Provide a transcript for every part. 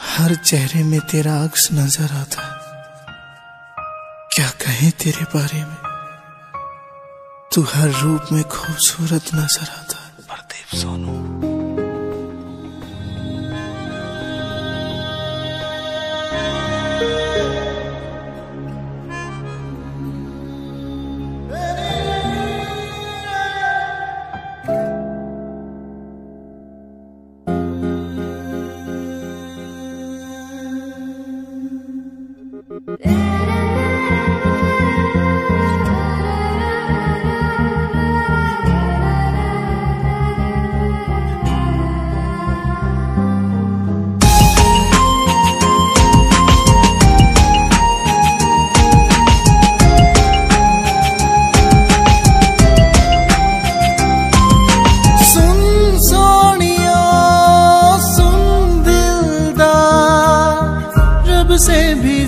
हर चेहरे में तेरा अक्स नज़र आता है। क्या कहें तेरे बारे में? तू हर रूप में खूबसूरत नज़र आता है। प्रदीप सोनू सुन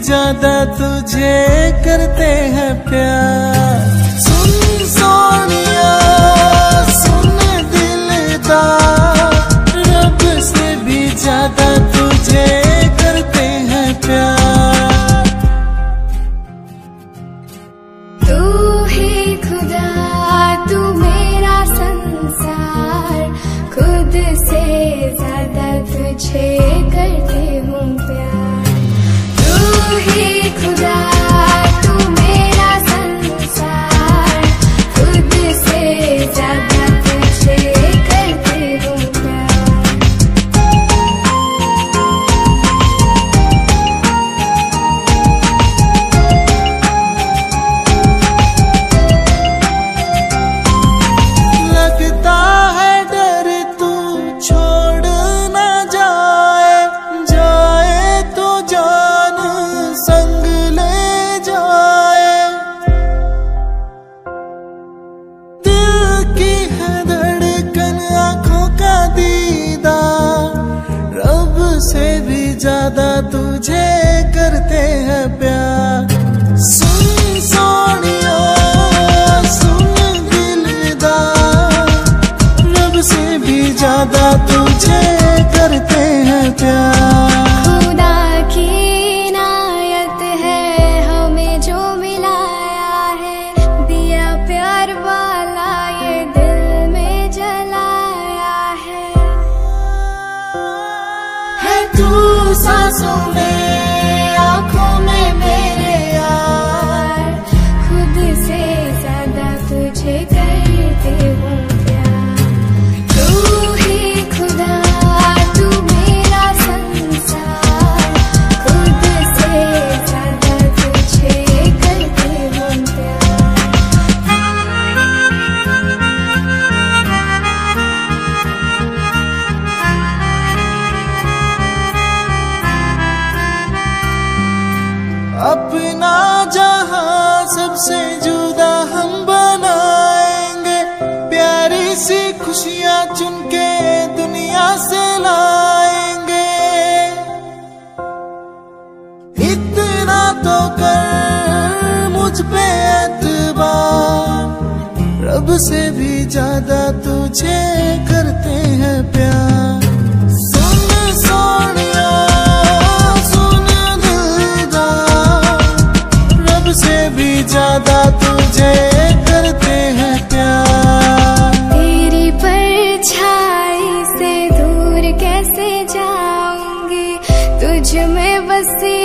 ज़्यादा तुझे करते हैं प्यार। सुन सोनिया, सुन दिलदार। रब से भी ज़्यादा तुझे करते हैं प्यार। तू ही खुदा, तू मेरा संसार। खुद से ज़्यादा तुझे करती ही खुदा तुझे करते हैं प्यार। सुन सोनिया सुन दिलदार। रब से भी ज़्यादा तुझे करते हैं प्यार। खुदा की इनायत है हमें जो मिलाया है। दिया प्यार वाला ये दिल में जलाया है। है तू सांसों में प्यारी सी खुशियाँ चुन के दुनिया से लाएँगे। इतना तो कर मुझ पे एतबार रब से भी ज़्यादा तुझे करते हैं प्यार। ज़्यादा तुझे में